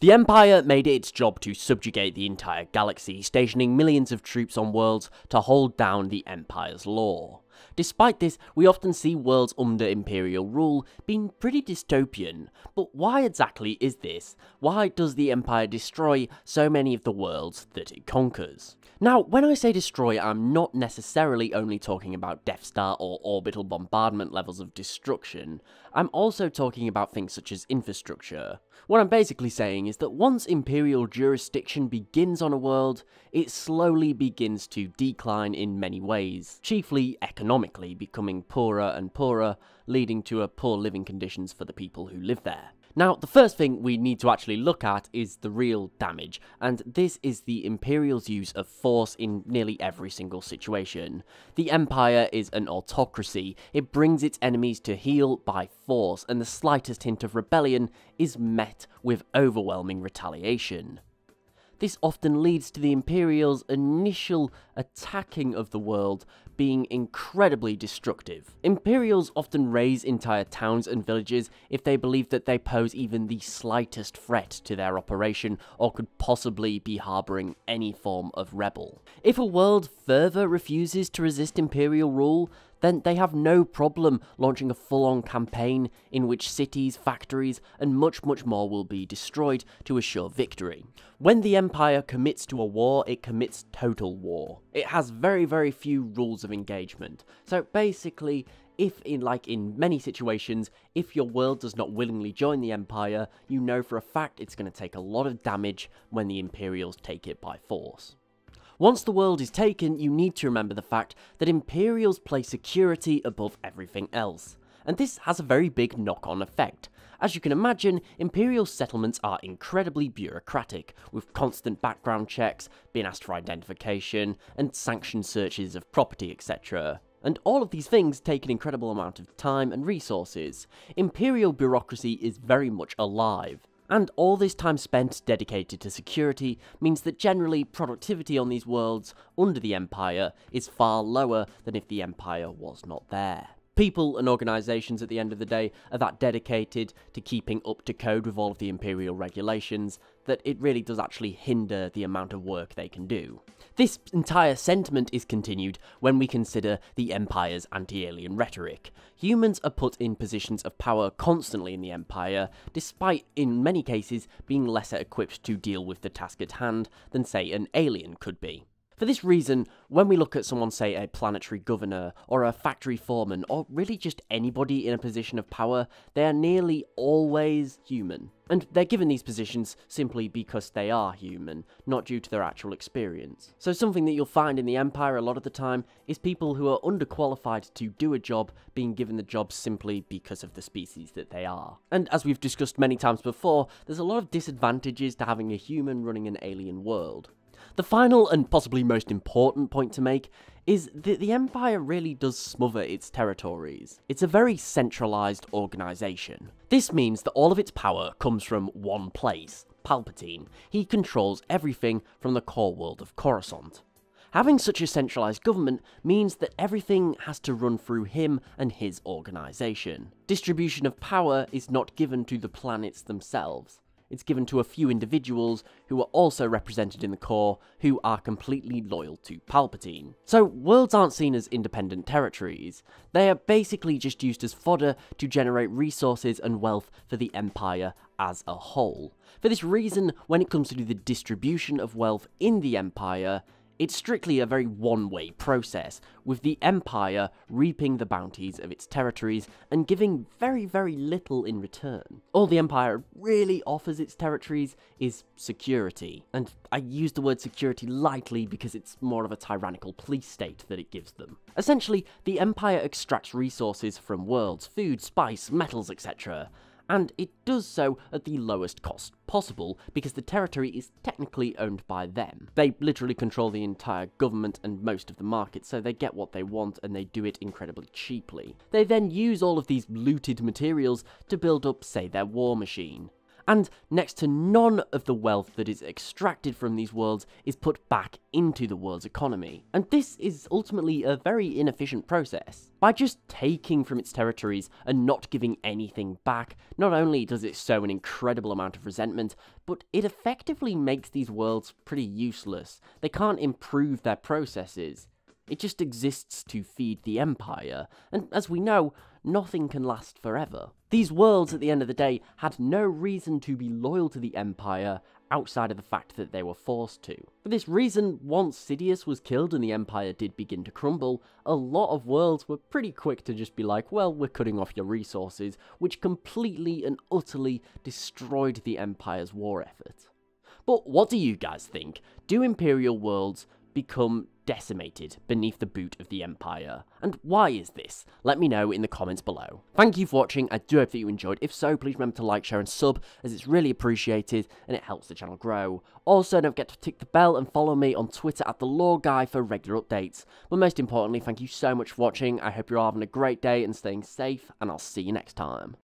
The Empire made it its job to subjugate the entire galaxy, stationing millions of troops on worlds to hold down the Empire's law. Despite this, we often see worlds under Imperial rule being pretty dystopian. But why exactly is this? Why does the Empire destroy so many of the worlds that it conquers? Now, when I say destroy, I'm not necessarily only talking about Death Star or orbital bombardment levels of destruction. I'm also talking about things such as infrastructure. What I'm basically saying is that once Imperial jurisdiction begins on a world, it slowly begins to decline in many ways, chiefly economically, becoming poorer and poorer, leading to a poor living conditions for the people who live there. Now, the first thing we need to actually look at is the real damage, and this is the Imperial's use of force in nearly every single situation. The Empire is an autocracy, it brings its enemies to heel by force, and the slightest hint of rebellion is met with overwhelming retaliation. This often leads to the Imperials' initial attacking of the world being incredibly destructive. Imperials often raze entire towns and villages if they believe that they pose even the slightest threat to their operation or could possibly be harbouring any form of rebel. If a world further refuses to resist Imperial rule, then they have no problem launching a full on campaign in which cities, factories, and much, much more will be destroyed to assure victory. When the Empire commits to a war, it commits total war. It has very, very few rules of engagement. So basically, if in like in many situations if your world does not willingly join the empire you know for a fact it's going to take a lot of damage when the imperials take it by force once the world is taken, you need to remember the fact that Imperials place security above everything else, and this has a very big knock-on effect. As you can imagine, Imperial settlements are incredibly bureaucratic, with constant background checks, being asked for identification, and sanctioned searches of property, etc. And all of these things take an incredible amount of time and resources. Imperial bureaucracy is very much alive, and all this time spent dedicated to security means that generally productivity on these worlds under the Empire is far lower than if the Empire was not there. People and organisations at the end of the day are that dedicated to keeping up to code with all of the Imperial regulations that it really does actually hinder the amount of work they can do. This entire sentiment is continued when we consider the Empire's anti-alien rhetoric. Humans are put in positions of power constantly in the Empire, despite in many cases being lesser equipped to deal with the task at hand than say an alien could be. For this reason, when we look at someone, say, a planetary governor, or a factory foreman, or really just anybody in a position of power, they are nearly always human. And they're given these positions simply because they are human, not due to their actual experience. So something that you'll find in the Empire a lot of the time is people who are underqualified to do a job being given the job simply because of the species that they are. And as we've discussed many times before, there's a lot of disadvantages to having a human running an alien world. The final and possibly most important point to make is that the Empire really does smother its territories. It's a very centralised organisation. This means that all of its power comes from one place, Palpatine. He controls everything from the core world of Coruscant. Having such a centralised government means that everything has to run through him and his organisation. Distribution of power is not given to the planets themselves it's given to a few individuals who are also represented in the core who are completely loyal to Palpatine. So worlds aren't seen as independent territories, they are basically just used as fodder to generate resources and wealth for the Empire as a whole. For this reason, when it comes to the distribution of wealth in the Empire, it's strictly a very one-way process, with the Empire reaping the bounties of its territories and giving very, very little in return. All the Empire really offers its territories is security, and I use the word security lightly because it's more of a tyrannical police state that it gives them. Essentially, the Empire extracts resources from worlds, food, spice, metals, etc., and it does so at the lowest cost possible because the territory is technically owned by them. They literally control the entire government and most of the market, so they get what they want and they do it incredibly cheaply. They then use all of these looted materials to build up, say, their war machine. And next to none of the wealth that is extracted from these worlds is put back into the world's economy. And this is ultimately a very inefficient process. By just taking from its territories and not giving anything back, not only does it sow an incredible amount of resentment, but it effectively makes these worlds pretty useless. They can't improve their processes. It just exists to feed the Empire, and as we know, nothing can last forever. These worlds, at the end of the day, had no reason to be loyal to the Empire outside of the fact that they were forced to. For this reason, once Sidious was killed and the Empire did begin to crumble, a lot of worlds were pretty quick to just be like, well, we're cutting off your resources, which completely and utterly destroyed the Empire's war effort. But what do you guys think? Do Imperial worlds become decimated beneath the boot of the Empire. And why is this? Let me know in the comments below. Thank you for watching, I do hope that you enjoyed. If so, please remember to like, share and sub, as it's really appreciated and it helps the channel grow. Also, don't forget to tick the bell and follow me on Twitter at The Lore Guy for regular updates. But most importantly, thank you so much for watching, I hope you're all having a great day and staying safe, and I'll see you next time.